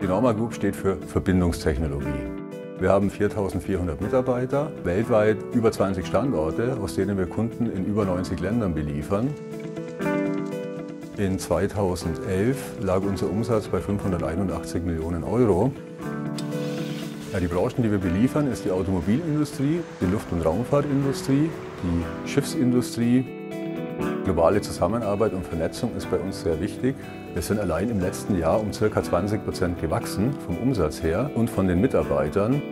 Die Norma Group steht für Verbindungstechnologie. Wir haben 4400 Mitarbeiter, weltweit über 20 Standorte, aus denen wir Kunden in über 90 Ländern beliefern. In 2011 lag unser Umsatz bei 581 Millionen Euro. Ja, die Branchen, die wir beliefern, ist die Automobilindustrie, die Luft- und Raumfahrtindustrie, die Schiffsindustrie. Globale Zusammenarbeit und Vernetzung ist bei uns sehr wichtig. Wir sind allein im letzten Jahr um ca. 20 Prozent gewachsen vom Umsatz her und von den Mitarbeitern.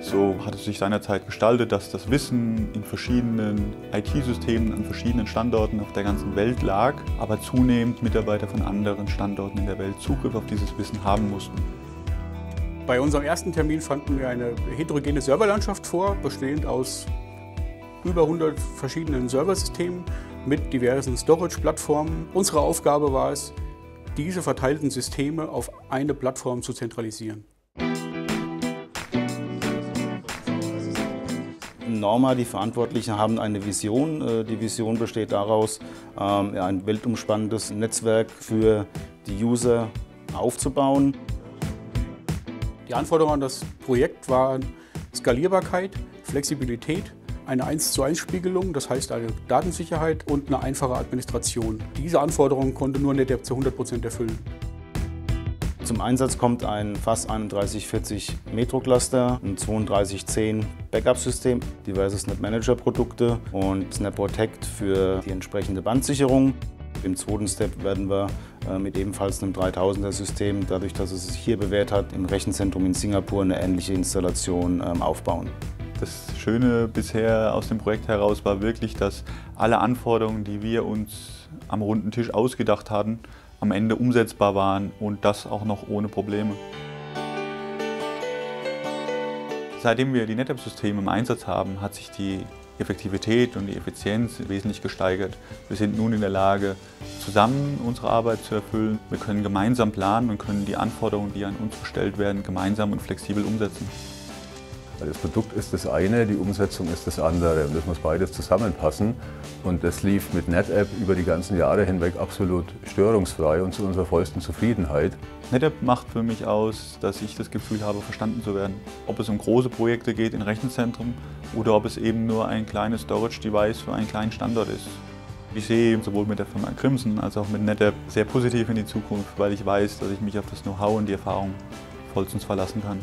So hat es sich seinerzeit gestaltet, dass das Wissen in verschiedenen IT-Systemen an verschiedenen Standorten auf der ganzen Welt lag, aber zunehmend Mitarbeiter von anderen Standorten in der Welt Zugriff auf dieses Wissen haben mussten. Bei unserem ersten Termin fanden wir eine heterogene Serverlandschaft vor, bestehend aus über 100 verschiedenen Serversystemen mit diversen Storage-Plattformen. Unsere Aufgabe war es, diese verteilten Systeme auf eine Plattform zu zentralisieren. Norma, die Verantwortlichen, haben eine Vision. Äh, die Vision besteht daraus, ähm, ein weltumspannendes Netzwerk für die User aufzubauen. Die Anforderungen an das Projekt waren Skalierbarkeit, Flexibilität, eine 1 zu 1 Spiegelung, das heißt eine Datensicherheit und eine einfache Administration. Diese Anforderungen konnte nur NetApp zu 100 Prozent erfüllen. Zum Einsatz kommt ein FAS 3140 Metro Cluster, ein 3210 Backup-System, diverse Snap Manager Produkte und Snap Protect für die entsprechende Bandsicherung. Im zweiten Step werden wir äh, mit ebenfalls einem 3000er System, dadurch, dass es sich hier bewährt hat, im Rechenzentrum in Singapur eine ähnliche Installation ähm, aufbauen. Das Schöne bisher aus dem Projekt heraus war wirklich, dass alle Anforderungen, die wir uns am runden Tisch ausgedacht hatten, am Ende umsetzbar waren und das auch noch ohne Probleme. Seitdem wir die NetApp-Systeme im Einsatz haben, hat sich die Effektivität und die Effizienz wesentlich gesteigert. Wir sind nun in der Lage, zusammen unsere Arbeit zu erfüllen. Wir können gemeinsam planen und können die Anforderungen, die an uns gestellt werden, gemeinsam und flexibel umsetzen. Das Produkt ist das eine, die Umsetzung ist das andere und das muss beides zusammenpassen. Und das lief mit NetApp über die ganzen Jahre hinweg absolut störungsfrei und zu unserer vollsten Zufriedenheit. NetApp macht für mich aus, dass ich das Gefühl habe, verstanden zu werden. Ob es um große Projekte geht in Rechenzentren oder ob es eben nur ein kleines Storage-Device für einen kleinen Standort ist. Ich sehe sowohl mit der Firma Crimson als auch mit NetApp sehr positiv in die Zukunft, weil ich weiß, dass ich mich auf das Know-how und die Erfahrung vollstens verlassen kann.